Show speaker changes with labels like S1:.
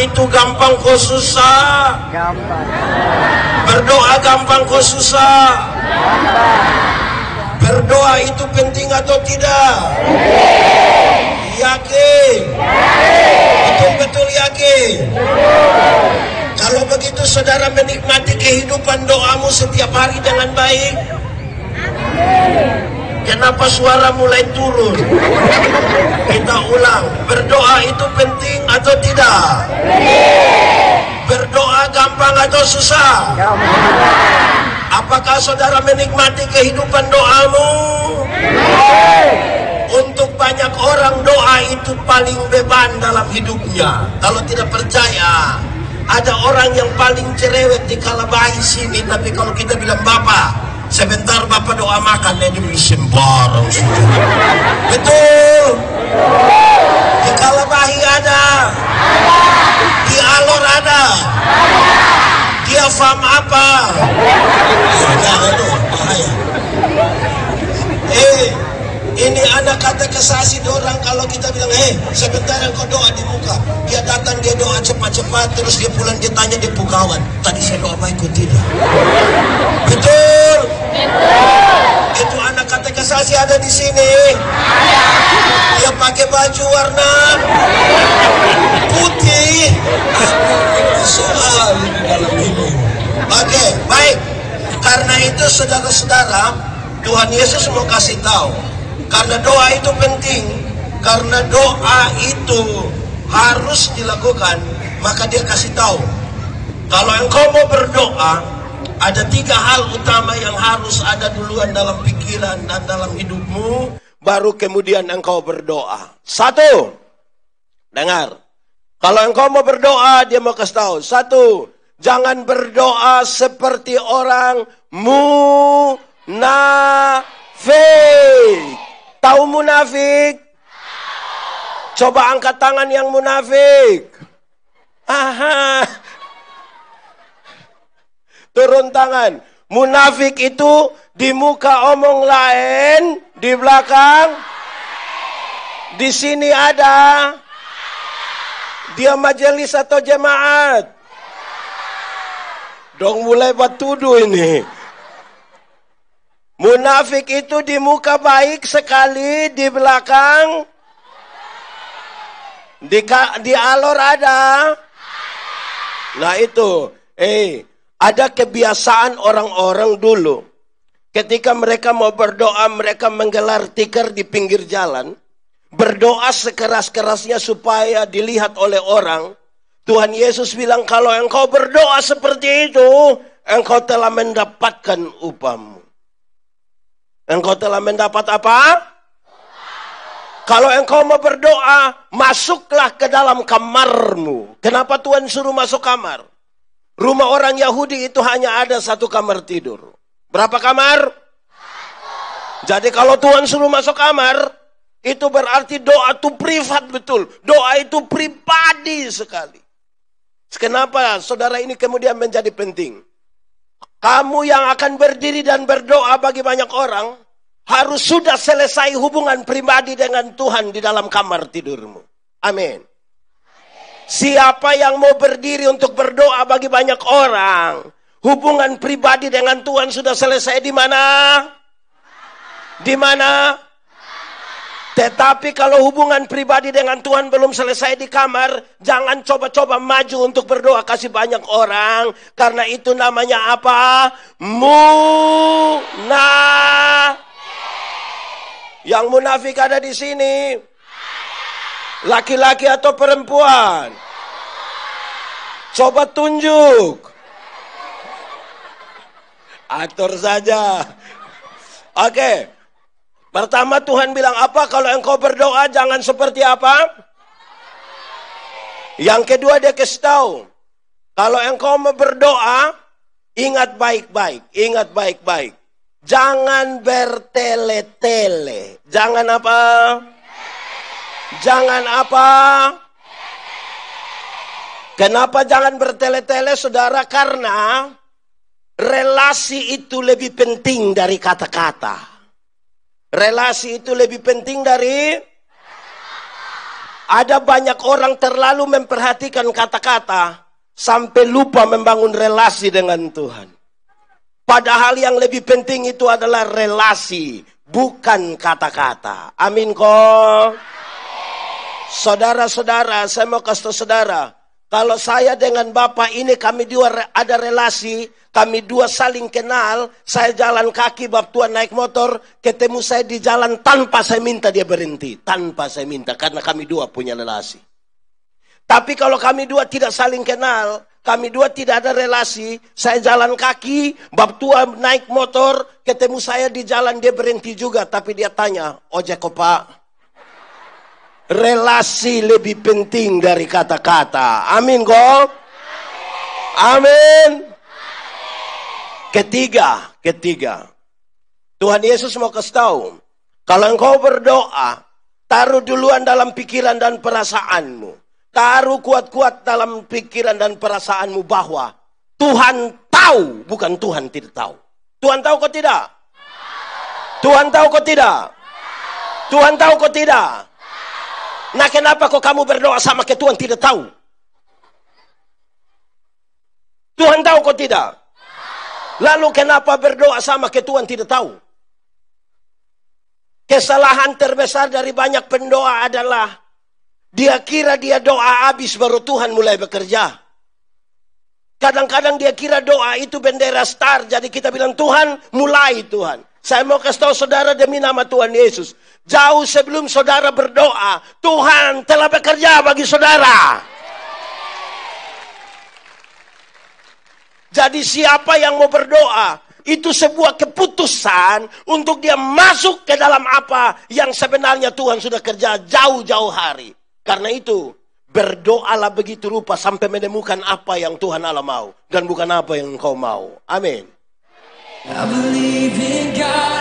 S1: itu gampang kok susah.
S2: Gampang.
S1: Berdoa gampang kok susah. Berdoa itu penting atau tidak? Yakin. Betul-betul yakin. Kalau begitu saudara menikmati kehidupan doamu setiap hari dengan baik. Kenapa suara mulai turun? Kita ulang. Berdoa itu penting atau tidak? Berdoa gampang atau susah? Apakah saudara menikmati kehidupan doamu? Untuk banyak orang doa itu paling beban dalam hidupnya. Kalau tidak percaya, ada orang yang paling cerewet di kalabahi sini, tapi kalau kita bilang Bapak, sebentar Bapak doa makan, ini sembarang. Betul. Di kalabahi ada. Di alor ada. Dia fam apa? Sudah itu bahaya. Eh, ini ada kata kesasi orang kalau kita bilang, eh sebentar engkau doa di muka. Dia datang, dia doa cepat-cepat, terus dia pulang, dia tanya di pukawan. Tadi saya doa baik kok tidak? Betul? Itu anak kata kesasi ada di sini. Dia pakai baju warna putih. Soal di dalam ini. Oke, baik. Karena itu saudara-saudara, Tuhan Yesus mau kasih tahu. Karena doa itu penting. Karena doa itu harus dilakukan. Maka dia kasih tahu. Kalau engkau mau berdoa, ada tiga hal utama yang harus ada duluan dalam pikiran dan dalam hidupmu. Baru kemudian engkau berdoa. Satu, dengar. Kalau engkau mau berdoa, dia mau kasih tahu. Satu, jangan berdoa seperti orang munafik. Tahu munafik? Coba angkat tangan yang munafik. Aha. Turun tangan. Munafik itu di muka omong lain, di belakang. Di sini ada. Dia majelis atau jemaat? Dong mulai buat tuduh ini. Munafik itu di muka baik sekali, di belakang. Di, di alor ada. Nah itu, eh, ada kebiasaan orang-orang dulu. Ketika mereka mau berdoa, mereka menggelar tikar di pinggir jalan. Berdoa sekeras-kerasnya supaya dilihat oleh orang. Tuhan Yesus bilang, kalau engkau berdoa seperti itu, engkau telah mendapatkan upamu. Engkau telah mendapat apa? Kalau engkau mau berdoa, masuklah ke dalam kamarmu. Kenapa Tuhan suruh masuk kamar? Rumah orang Yahudi itu hanya ada satu kamar tidur. Berapa kamar? Jadi kalau Tuhan suruh masuk kamar, itu berarti doa itu privat betul. Doa itu pribadi sekali. Kenapa saudara ini kemudian menjadi penting? Kamu yang akan berdiri dan berdoa bagi banyak orang, harus sudah selesai hubungan pribadi dengan Tuhan di dalam kamar tidurmu. Amin. Siapa yang mau berdiri untuk berdoa bagi banyak orang, hubungan pribadi dengan Tuhan sudah selesai di mana? Di mana? Tetapi kalau hubungan pribadi dengan Tuhan belum selesai di kamar, jangan coba-coba maju untuk berdoa kasih banyak orang. Karena itu namanya apa? Munafik. Yang munafik ada di sini. Laki-laki atau perempuan? Coba tunjuk. Atur saja. Oke. Pertama Tuhan bilang apa? Kalau engkau berdoa jangan seperti apa? Yang kedua dia kasih tahu. Kalau engkau mau berdoa, ingat baik-baik. Ingat baik-baik. Jangan bertele-tele. Jangan apa? Jangan apa? Kenapa jangan bertele-tele saudara? Karena relasi itu lebih penting dari kata-kata. Relasi itu lebih penting dari ada banyak orang terlalu memperhatikan kata-kata sampai lupa membangun relasi dengan Tuhan. Padahal yang lebih penting itu adalah relasi, bukan kata-kata. Amin kok. Saudara-saudara, saya mau kasih tahu saudara, kalau saya dengan Bapak ini kami dua ada relasi, kami dua saling kenal, saya jalan kaki, Bapak Tuhan naik motor, ketemu saya di jalan tanpa saya minta dia berhenti. Tanpa saya minta, karena kami dua punya relasi. Tapi kalau kami dua tidak saling kenal, kami dua tidak ada relasi, saya jalan kaki, Bapak Tua naik motor, ketemu saya di jalan, dia berhenti juga. Tapi dia tanya, ojek kok pak? Relasi lebih penting dari kata-kata. Amin kok? Amin. Ketiga, ketiga. Tuhan Yesus mau kasih tahu, kalau engkau berdoa, taruh duluan dalam pikiran dan perasaanmu. Taruh kuat-kuat dalam pikiran dan perasaanmu bahwa Tuhan tahu, bukan Tuhan tidak tahu. Tuhan tahu kok tidak? Tuhan tahu kok tidak? Tuhan tahu kok tidak? Nah kenapa kok kamu berdoa sama ke Tuhan tidak tahu? Tuhan tahu kok tidak? Lalu kenapa berdoa sama ke Tuhan tidak tahu? Kesalahan terbesar dari banyak pendoa adalah dia kira dia doa habis baru Tuhan mulai bekerja. Kadang-kadang dia kira doa itu bendera star. Jadi kita bilang Tuhan mulai Tuhan. Saya mau kasih tahu saudara demi nama Tuhan Yesus. Jauh sebelum saudara berdoa, Tuhan telah bekerja bagi saudara. Jadi siapa yang mau berdoa, itu sebuah keputusan untuk dia masuk ke dalam apa yang sebenarnya Tuhan sudah kerja jauh-jauh hari. Karena itu, berdoalah begitu rupa sampai menemukan apa yang Tuhan Allah mau dan bukan apa yang engkau mau. Amin.
S3: I believe in God.